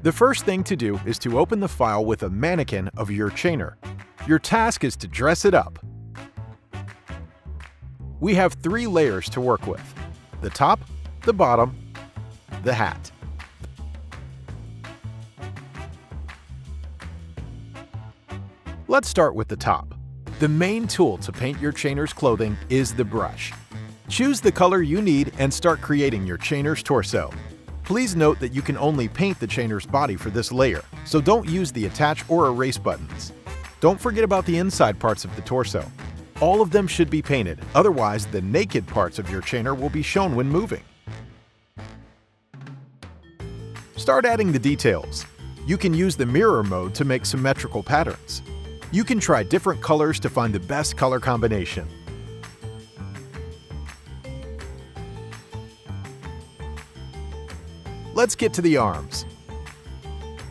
The first thing to do is to open the file with a mannequin of your chainer. Your task is to dress it up. We have three layers to work with. The top, the bottom, the hat. Let's start with the top. The main tool to paint your chainer's clothing is the brush. Choose the color you need and start creating your chainer's torso. Please note that you can only paint the chainer's body for this layer, so don't use the attach or erase buttons. Don't forget about the inside parts of the torso. All of them should be painted, otherwise the naked parts of your chainer will be shown when moving. Start adding the details. You can use the mirror mode to make symmetrical patterns. You can try different colors to find the best color combination. Let's get to the arms.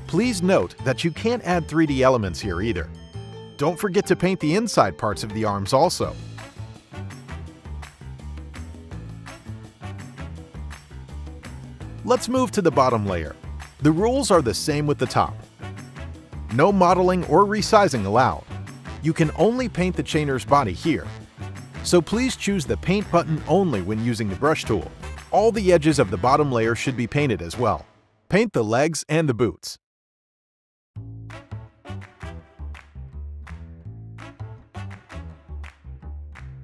Please note that you can't add 3D elements here either. Don't forget to paint the inside parts of the arms also. Let's move to the bottom layer. The rules are the same with the top. No modeling or resizing allowed. You can only paint the chainer's body here. So please choose the paint button only when using the brush tool. All the edges of the bottom layer should be painted as well. Paint the legs and the boots.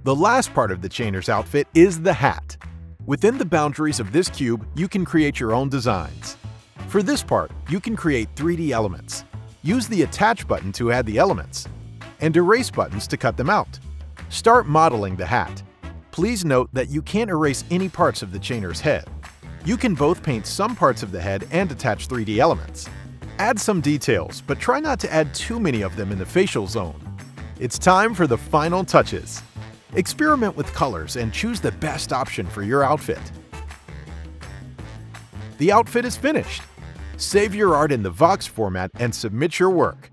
The last part of the chainer's outfit is the hat. Within the boundaries of this cube, you can create your own designs. For this part, you can create 3D elements. Use the Attach button to add the elements, and Erase buttons to cut them out. Start modeling the hat. Please note that you can't erase any parts of the chainer's head. You can both paint some parts of the head and attach 3D elements. Add some details, but try not to add too many of them in the facial zone. It's time for the final touches. Experiment with colors and choose the best option for your outfit. The outfit is finished. Save your art in the Vox format and submit your work.